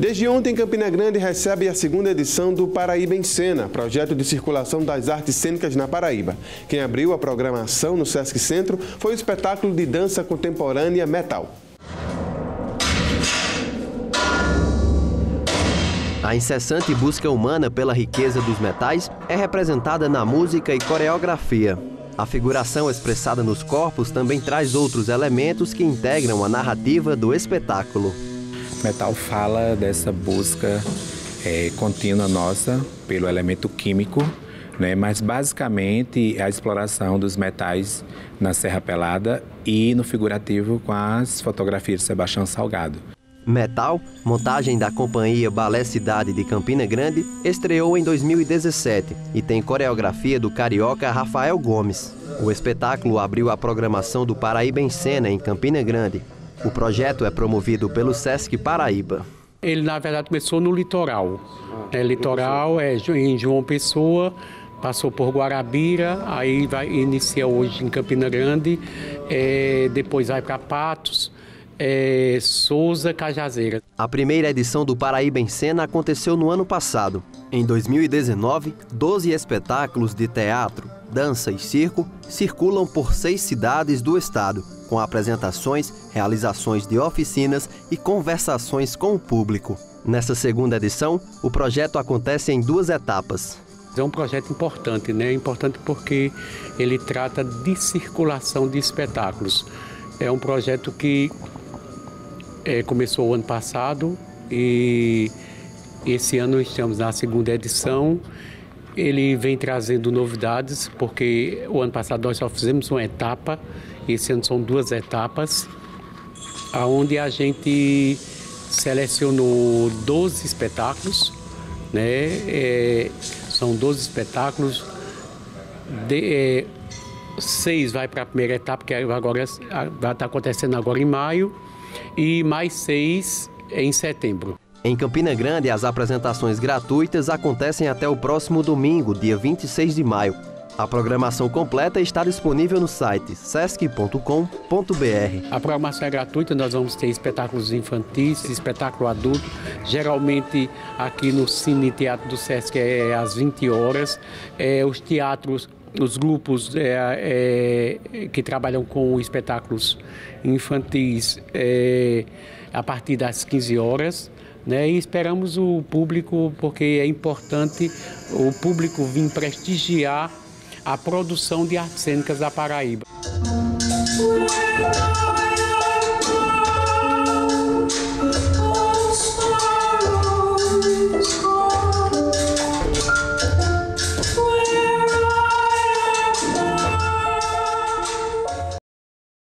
Desde ontem, Campina Grande recebe a segunda edição do Paraíba em Cena, projeto de circulação das artes cênicas na Paraíba. Quem abriu a programação no Sesc Centro foi o espetáculo de dança contemporânea Metal. A incessante busca humana pela riqueza dos metais é representada na música e coreografia. A figuração expressada nos corpos também traz outros elementos que integram a narrativa do espetáculo. Metal fala dessa busca é, contínua nossa pelo elemento químico, né? mas basicamente é a exploração dos metais na Serra Pelada e no figurativo com as fotografias de Sebastião Salgado. Metal, montagem da companhia Balé Cidade de Campina Grande, estreou em 2017 e tem coreografia do carioca Rafael Gomes. O espetáculo abriu a programação do Paraíba em Cena em Campina Grande. O projeto é promovido pelo Sesc Paraíba. Ele, na verdade, começou no litoral. É, litoral é em João Pessoa, passou por Guarabira, aí vai inicia hoje em Campina Grande, é, depois vai para Patos, é, Souza Cajazeira. A primeira edição do Paraíba em Cena aconteceu no ano passado. Em 2019, 12 espetáculos de teatro, dança e circo circulam por seis cidades do estado, com apresentações, realizações de oficinas e conversações com o público. Nessa segunda edição, o projeto acontece em duas etapas. É um projeto importante, né? Importante porque ele trata de circulação de espetáculos. É um projeto que é, começou o ano passado e esse ano estamos na segunda edição. Ele vem trazendo novidades, porque o ano passado nós só fizemos uma etapa, esse ano são duas etapas, onde a gente selecionou 12 espetáculos, né? É, são 12 espetáculos, de, é, seis vai para a primeira etapa, que agora vai estar acontecendo agora em maio, e mais seis em setembro. Em Campina Grande, as apresentações gratuitas acontecem até o próximo domingo, dia 26 de maio. A programação completa está disponível no site sesc.com.br. A programação é gratuita, nós vamos ter espetáculos infantis, espetáculo adulto. Geralmente aqui no Cine Teatro do Sesc é às 20 horas. É, os teatros os grupos é, é, que trabalham com espetáculos infantis é, a partir das 15 horas. Né? E esperamos o público, porque é importante o público vir prestigiar a produção de artes cênicas da Paraíba.